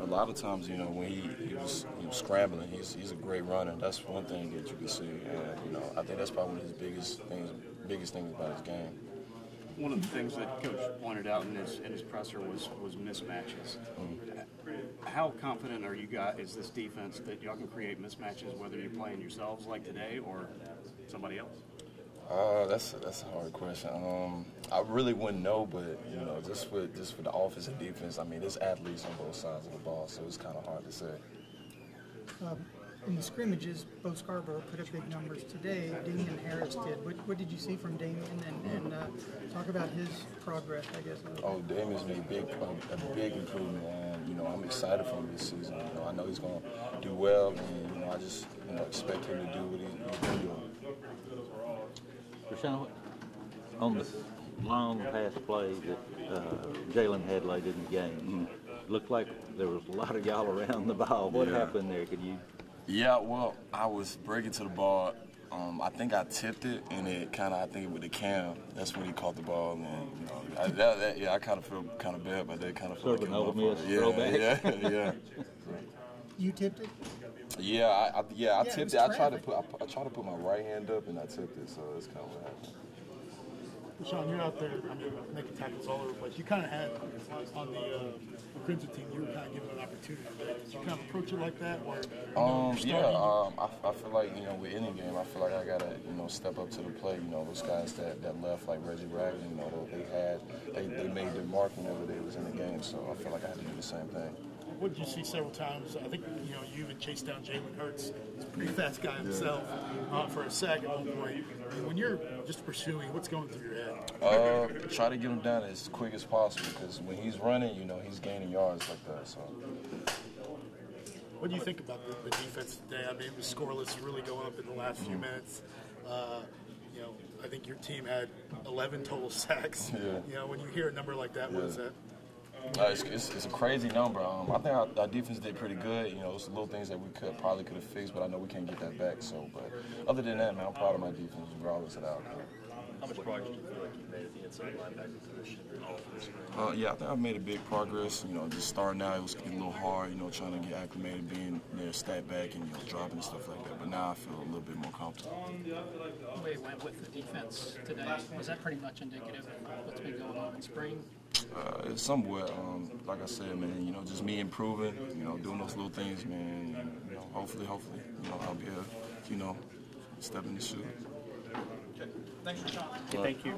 a lot of times, you know, when he, he was he was scrambling, he's he's a great runner. That's one thing that you can see, and you know, I think that's probably one of his biggest things, biggest things about his game. One of the things that Coach pointed out in his, in his presser was, was mismatches. Mm-hmm. How confident are you guys, is this defense that y'all can create mismatches, whether you're playing yourselves like today or somebody else? Uh, that's that's a hard question. Um, I really wouldn't know, but you know, just for just for the offense and defense, I mean, there's athletes on both sides of the ball, so it's kind of hard to say. In the scrimmages, Bo Scarborough put up big numbers today. Damien Harris did. What, what did you see from Damian? And, and uh, talk about his progress, I guess. Oh, Damien's made big a, a big improvement, and you know, I'm excited for him this season. You know, I know he's gonna do well, and you know, I just you know expect him to do what he, he's doing. Rashaan, on the long pass play that uh, Jalen had late in the game, looked like there was a lot of y'all around the ball. What Yeah. happened there? Could you? Yeah, well, I was breaking to the ball. Um, I think I tipped it, and it kind of I think with the cam, that's when he caught the ball, and you know, I, that, that, yeah, I kind of feel kind of bad, but they kind of Sort feel of like an it Ole was Miss yeah, throwback. yeah, yeah. You tipped it? Yeah, I, I, yeah, I it tipped was it. I tried to put, I, I tried to put my right hand up, and I tipped it. So that's kind of what happened. Sean, you're out there, I mean, making tackles all over the place. You kind of had on the uh, Crimson team, you were kind of given an opportunity. Did you kind of approach it like that, or you know, Um, you're yeah, starting- um, I, I feel like you know with any game, I feel like I gotta you know step up to the plate. You know those guys that, that left like Reggie Ragland, you know they, they had they, they made their mark whenever they was in the game. So I feel like I had to do the same thing. What did you see several times? I think you know you even chased down Jalen Hurts. He's a pretty fast guy himself uh, for a sack at one point. When you're just pursuing, what's going through your head? Uh, try to get him down as quick as possible because when he's running, you know he's gaining yards like that. So What do you think about the, the defense today? I mean, it was scoreless, really going up in the last few minutes. Uh, you know, I think your team had 11 total sacks. Yeah. You know, when you hear a number like that, what is Yeah. that? Uh, it's, it's, it's a crazy number. Um, I think our, our defense did pretty good. You know, it's little things that we could probably could have fixed, but I know we can't get that back. So, but other than that, man, I'm proud of my defense regardless of the outcome. How much progress do you feel like you made at the inside linebacker position all for this? Uh, yeah, I think I've made a big progress. You know, just starting out, it was a little hard. You know, trying to get acclimated, being there, step back, and you know, dropping and stuff like that. But now I feel a little bit more comfortable. the way it went with the defense today, was that pretty much indicative of what's been going on in spring? Uh, it's somewhat, um, like I said, man. You know, just me improving. You know, doing those little things, man. You know, hopefully, hopefully, you know, I'll be able, you know, step in the shoe. Okay. Thanks for Sean. Thank you.